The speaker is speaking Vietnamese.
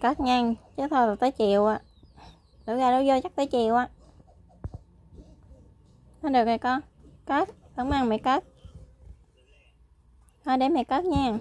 cất nha chứ thôi là tới chiều á. Đổ ra đổ vô chắc tới chiều á. Nó được rồi con. Cất không ăn mẹ cất thôi để mẹ cất nha.